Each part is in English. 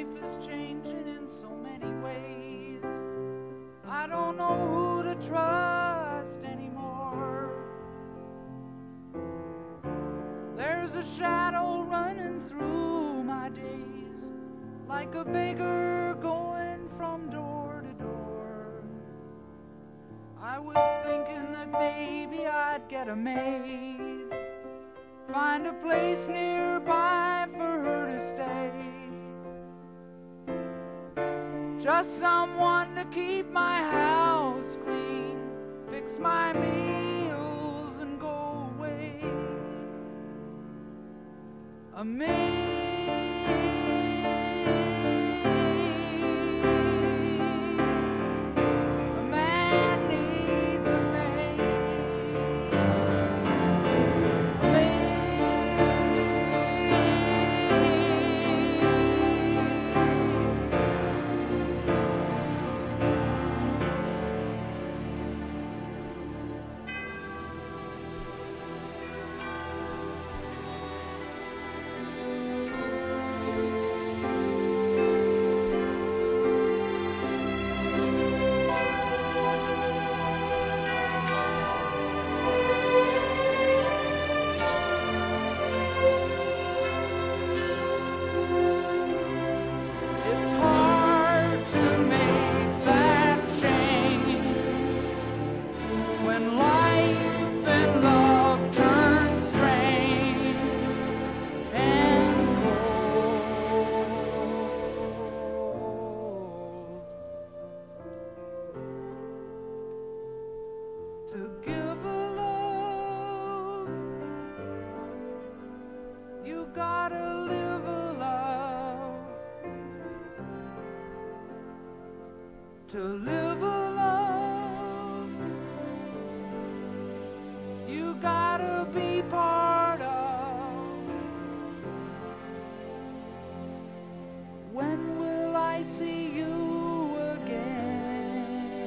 life is changing in so many ways. I don't know who to trust anymore. There's a shadow running through my days, like a beggar going from door to door. I was thinking that maybe I'd get a maid, find a place nearby for her to stay. Just someone to keep my house clean, fix my meals and go away. A to live a love. You gotta be part of. When will i see you again?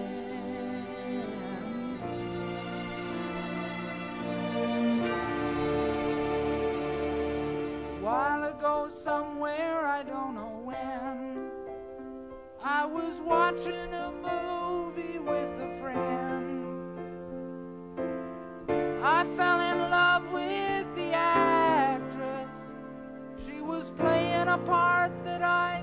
While ago somewhere i don't know when I was watching a movie with a friend. I fell in love with the actress. She was playing a part that I